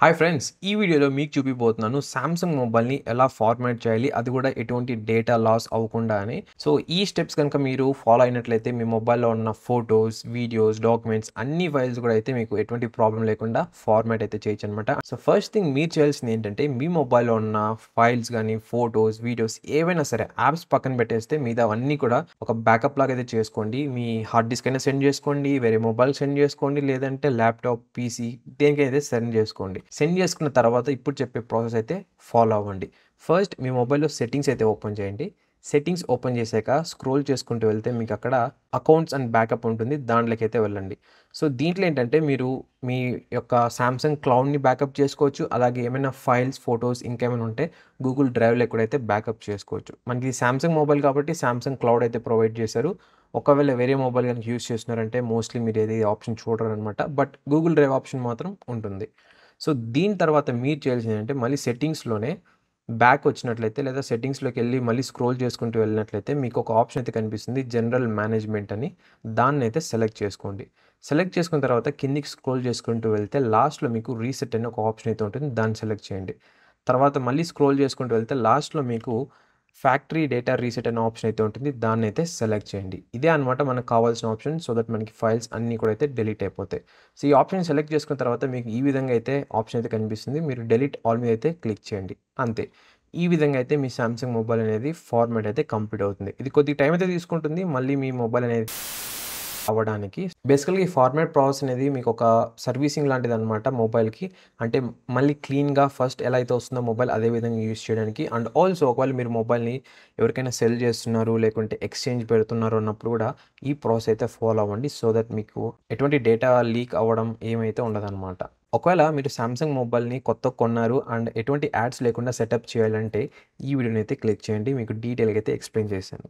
Hi friends ఈ వీడియోలో మీకు చూపిపోతున్నాను సామ్సంగ్ మొబైల్ని ఎలా ఫార్మాట్ చేయాలి అది కూడా ఎటువంటి డేటా లాస్ అవ్వకుండా అని సో ఈ స్టెప్స్ కనుక మీరు ఫాలో అయినట్లయితే మీ మొబైల్లో ఉన్న ఫొటోస్ వీడియోస్ డాక్యుమెంట్స్ అన్ని ఫైల్స్ కూడా అయితే మీకు ఎటువంటి ప్రాబ్లం లేకుండా ఫార్మాట్ అయితే చేయొచ్చు అనమాట సో ఫస్ట్ థింగ్ మీరు చేయాల్సింది ఏంటంటే మీ మొబైల్లో ఉన్న ఫైల్స్ కానీ ఫొటోస్ వీడియోస్ ఏవైనా సరే యాప్స్ పక్కన పెట్టేస్తే మీద అవన్నీ కూడా ఒక బ్యాకప్ లాగా అయితే చేసుకోండి. మీ హార్డ్ డిస్క్ అయినా సెండ్ చేసుకోండి వేరే మొబైల్ సెండ్ చేసుకోండి లేదంటే ల్యాప్టాప్ పీసీ దేనికైతే సెండ్ చేసుకోండి. సెండ్ చేసుకున్న తర్వాత ఇప్పుడు చెప్పే ప్రాసెస్ అయితే ఫాలో అవ్వండి. ఫస్ట్ మీ మొబైల్లో సెట్టింగ్స్ అయితే ఓపెన్ చేయండి. సెట్టింగ్స్ ఓపెన్ చేశాక స్క్రోల్ చేసుకుంటూ వెళ్తే మీకు అక్కడ అకౌంట్స్ అండ్ బ్యాకప్ ఉంటుంది. దాంట్లోకి అయితే వెళ్ళండి. సో దీంట్లో ఏంటంటే మీరు మీ యొక్క సామ్సంగ్ క్లౌడ్ని బ్యాకప్ చేసుకోవచ్చు. అలాగే ఏమైనా ఫైల్స్ ఫొటోస్ ఇంకేమైనా ఉంటే గూగుల్ డ్రైవ్లో ఎక్కడైతే అయితే బ్యాకప్ చేసుకోవచ్చు. మనకి సామ్సంగ్ మొబైల్ కాబట్టి సామ్సంగ్ క్లౌడ్ అయితే ప్రొవైడ్ చేశారు. ఒకవేళ వేరే మొబైల్ కనుక యూస్ చేస్తున్నారంటే మోస్ట్లీ మీరు ఏది ఆప్షన్ చూడరు అనమాట బట్ గూగుల్ డ్రైవ్ ఆప్షన్ మాత్రం ఉంటుంది. సో దీని తర్వాత మీరు చేయాల్సింది ఏంటంటే మళ్ళీ సెట్టింగ్స్లోనే బ్యాక్ వచ్చినట్లయితే లేదా సెట్టింగ్స్లోకి వెళ్ళి మళ్ళీ స్క్రోల్ చేసుకుంటూ వెళ్ళినట్లయితే మీకు ఒక ఆప్షన్ అయితే కనిపిస్తుంది జనరల్ మేనేజ్మెంట్ అని. దాన్ని అయితే సెలెక్ట్ చేసుకోండి. సెలెక్ట్ చేసుకున్న తర్వాత కిందికి స్క్రోల్ చేసుకుంటూ వెళ్తే లాస్ట్లో మీకు రీసెట్ అని ఒక ఆప్షన్ అయితే ఉంటుంది. దాన్ని సెలెక్ట్ చేయండి. తర్వాత మళ్ళీ స్క్రోల్ చేసుకుంటూ వెళ్తే లాస్ట్లో మీకు ఫ్యాక్టరీ డేటా రీసెట్ అనే ఆప్షన్ అయితే ఉంటుంది. దాన్ని అయితే సెలెక్ట్ చేయండి. ఇదే అనమాట మనకు కావాల్సిన ఆప్షన్ సో దట్ మనకి ఫైల్స్ అన్నీ కూడా అయితే డిలీట్ అయిపోతాయి. సో ఈ ఆప్షన్ సెలెక్ట్ చేసుకున్న తర్వాత మీకు ఈ విధంగా అయితే ఆప్షన్ అయితే కనిపిస్తుంది. మీరు డెలీట్ ఆల్ మీద అయితే క్లిక్ చేయండి. అంతే. ఈ విధంగా అయితే మీ సామ్సంగ్ మొబైల్ అనేది ఫార్మాట్ అయితే కంప్లీట్ అవుతుంది. ఇది కొద్ది టైం అయితే తీసుకుంటుంది. మళ్ళీ మీ మొబైల్ అనేది అవ్వడానికి. బేసికల్గా ఈ ఫార్మాట్ ప్రాసెస్ అనేది మీకు ఒక సర్వీసింగ్ లాంటిది అనమాట మొబైల్కి అంటే మళ్ళీ క్లీన్గా ఫస్ట్ ఎలా అయితే వస్తుందో మొబైల్ అదే విధంగా యూస్ చేయడానికి. అండ్ ఆల్సో ఒకవేళ మీరు మొబైల్ని ఎవరికైనా సెల్ చేస్తున్నారు లేకుంటే ఎక్స్చేంజ్ పెడుతున్నారు అన్నప్పుడు కూడా ఈ ప్రాసెస్ అయితే ఫాలో అవ్వండి. సో దట్ మీకు ఎటువంటి డేటా లీక్ అవ్వడం ఏమైతే ఉండదన్నమాట. ఒకవేళ మీరు సామ్సంగ్ మొబైల్ని కొత్త కొన్నారు అండ్ ఎటువంటి యాడ్స్ లేకుండా సెటప్ చేయాలంటే ఈ వీడియోని అయితే క్లిక్ చేయండి. మీకు డీటెయిల్గా అయితే ఎక్స్ప్లెయిన్ చేశాను.